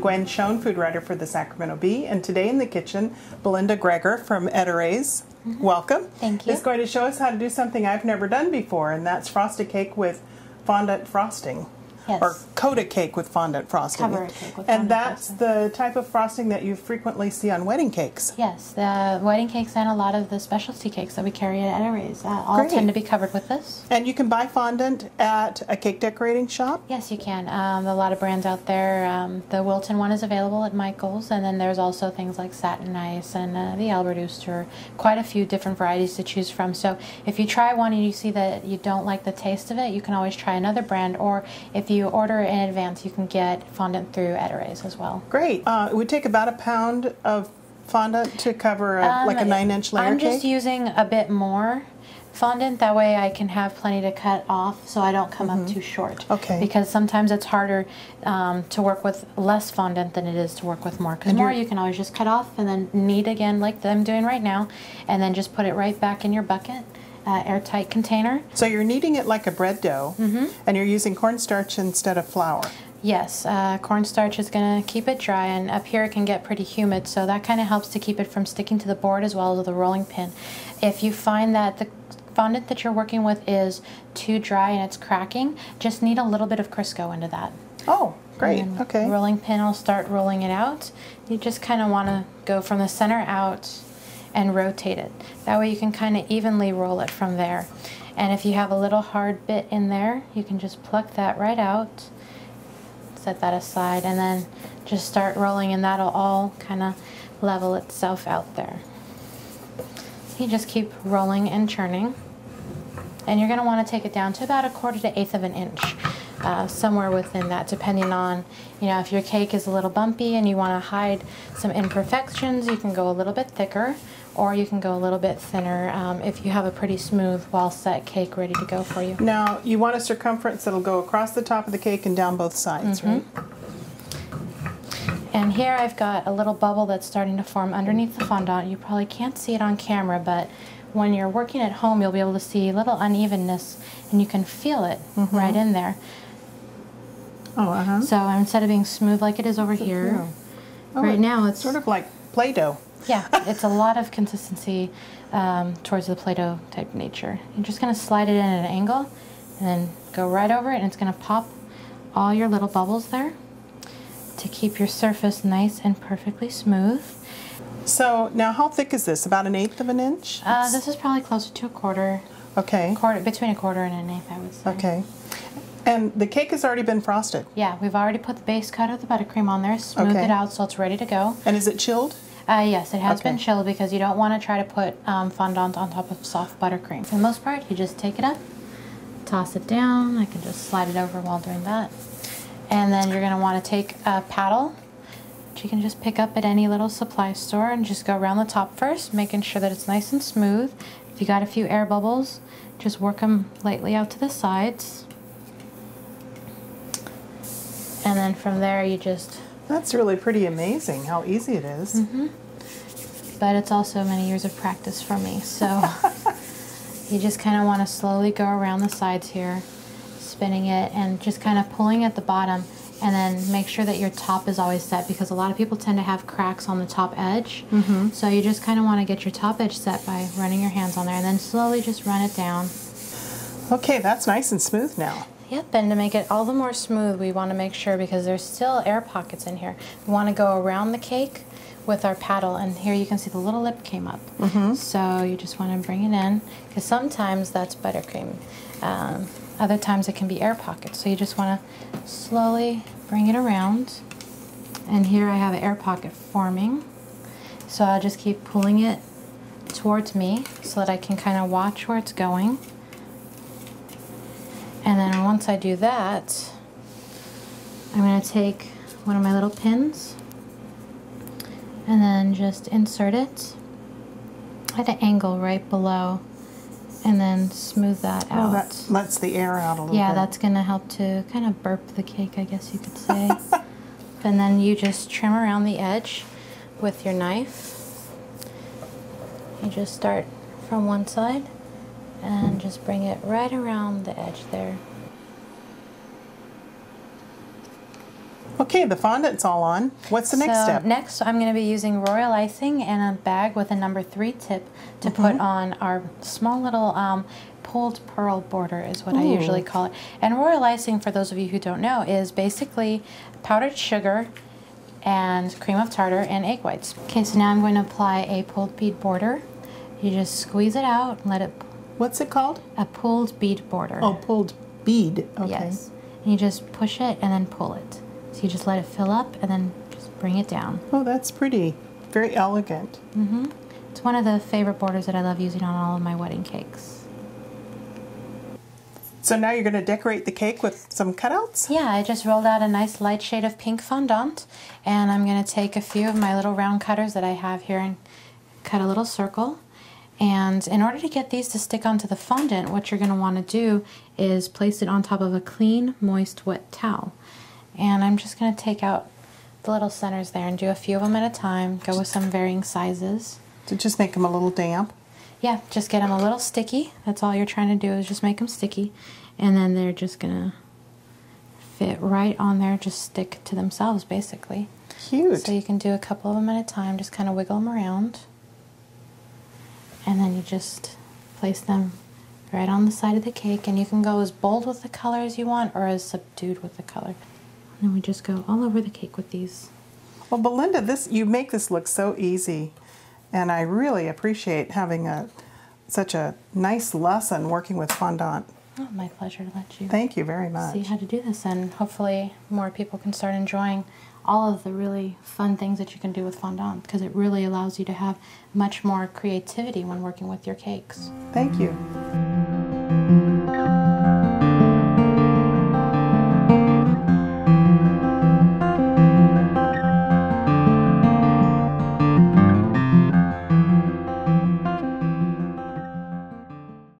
Gwen Schoen, food writer for the Sacramento Bee, and today in the kitchen, Belinda Gregor from Ettore's, mm-hmm. welcome, Thank you. is going to show us how to do something I've never done before, and that's frosted cake with fondant frosting. Yes. Or coat a cake with fondant frosting. Cover a cake with and that's frosting. the type of frosting that you frequently see on wedding cakes. Yes, the wedding cakes and a lot of the specialty cakes that we carry at Ettore's uh, all Great. tend to be covered with this. And you can buy fondant at a cake decorating shop. Yes, you can. Um, a lot of brands out there. Um, the Wilton one is available at Michael's, and then there's also things like Satin Ice and uh, the Albert Uster. Quite a few different varieties to choose from. So if you try one and you see that you don't like the taste of it, you can always try another brand. Or if you order in advance, you can get fondant through Ettore's as well. Great. Uh, it would take about a pound of fondant to cover a, Um, like a nine inch layer I'm cake. just using a bit more fondant. That way I can have plenty to cut off so I don't come up too short. Mm-hmm. Okay. Because sometimes it's harder um, to work with less fondant than it is to work with more. Because more you can always just cut off and then knead again like I'm doing right now. And then just put it right back in your bucket. Uh, airtight container. So you're kneading it like a bread dough, Mm-hmm. and you're using cornstarch instead of flour. Yes, uh, cornstarch is going to keep it dry, and up here it can get pretty humid, so that kind of helps to keep it from sticking to the board as well as the rolling pin. If you find that the fondant that you're working with is too dry and it's cracking, just knead a little bit of Crisco into that. Oh, great. Okay. Rolling pin will start rolling it out. You just kind of want to go from the center out and rotate it. That way you can kind of evenly roll it from there. And if you have a little hard bit in there, you can just pluck that right out, set that aside, and then just start rolling, and that'll all kind of level itself out there. You just keep rolling and churning. And you're going to want to take it down to about a quarter to eighth of an inch, uh, somewhere within that, depending on, you know, if your cake is a little bumpy and you want to hide some imperfections, you can go a little bit thicker, or you can go a little bit thinner um, if you have a pretty smooth, well set cake ready to go for you. Now, you want a circumference that'll go across the top of the cake and down both sides, right? And here I've got a little bubble that's starting to form underneath the fondant. You probably can't see it on camera, but when you're working at home, you'll be able to see a little unevenness and you can feel it right in there. Oh, uh-huh. So instead of being smooth like it is over here, Oh, right now it's Sort of like Play-Doh. yeah, it's a lot of consistency um, towards the Play-Doh type nature. You're just gonna slide it in at an angle and then go right over it and it's gonna pop all your little bubbles there to keep your surface nice and perfectly smooth. So now how thick is this? About an eighth of an inch? Uh, this is probably closer to a quarter, okay. quarter between a quarter and an eighth, I would say. Okay. And the cake has already been frosted. Yeah, we've already put the base coat of the buttercream on there, smoothed Okay. it out so it's ready to go. And is it chilled? Uh, yes, it has been chilled because you don't want to try to put um, fondant on top of soft buttercream. For the most part, you just take it up, toss it down. I can just slide it over while doing that. And then you're going to want to take a paddle, which you can just pick up at any little supply store and just go around the top first, making sure that it's nice and smooth. If you got a few air bubbles, just work them lightly out to the sides. And then from there, you just That's really pretty amazing how easy it is. Mm-hmm. but it's also many years of practice for me. So you just kind of want to slowly go around the sides here, spinning it and just kind of pulling at the bottom and then make sure that your top is always set because a lot of people tend to have cracks on the top edge. Mm-hmm. So you just kind of want to get your top edge set by running your hands on there and then slowly just run it down. Okay, that's nice and smooth now. Yep, and to make it all the more smooth, we want to make sure because there's still air pockets in here. We want to go around the cake with our paddle, and here you can see the little lip came up. So you just want to bring it in because sometimes that's buttercream. Um, other times it can be air pockets. So you just want to slowly bring it around. And here I have an air pocket forming. So I'll just keep pulling it towards me so that I can kind of watch where it's going. And then once I do that, I'm going to take one of my little pins and then just insert it at an angle right below and then smooth that out. Oh, out. that lets the air out a little bit. yeah, bit. that's going to help to kind of burp the cake, I guess you could say. and then you just trim around the edge with your knife. You just start from one side and just bring it right around the edge there. Okay, the fondant's all on. What's the next so step? Next, I'm going to be using royal icing and a bag with a number three tip to put Mm-hmm. on our small little um, pulled pearl border, is what I usually call it. And royal icing, for those of you who don't know, is basically powdered sugar and cream of tartar and egg whites. Okay, so now I'm going to apply a pulled bead border. You just squeeze it out, let it What's it called? a pulled bead border. Oh, pulled bead. Okay. Yes. And you just push it and then pull it. So you just let it fill up and then just bring it down. Oh, that's pretty. Very elegant. Mm-hmm. It's one of the favorite borders that I love using on all of my wedding cakes. So now you're going to decorate the cake with some cutouts? Yeah, I just rolled out a nice light shade of pink fondant and I'm going to take a few of my little round cutters that I have here and cut a little circle. And in order to get these to stick onto the fondant, what you're going to want to do is place it on top of a clean, moist, wet towel. And I'm just going to take out the little centers there and do a few of them at a time, go with some varying sizes. To just make them a little damp. Yeah, just get them a little sticky. That's all you're trying to do is just make them sticky. And then they're just going to fit right on there, just stick to themselves basically. Cute. So you can do a couple of them at a time, just kind of wiggle them around. And then you just place them right on the side of the cake. And you can go as bold with the color as you want or as subdued with the color. And then we just go all over the cake with these. Well, Belinda, this you make this look so easy, and I really appreciate having a such a nice lesson working with fondant. Oh, my pleasure to let you Thank you very much. see how to do this. And hopefully more people can start enjoying all of the really fun things that you can do with fondant because it really allows you to have much more creativity when working with your cakes. Thank you.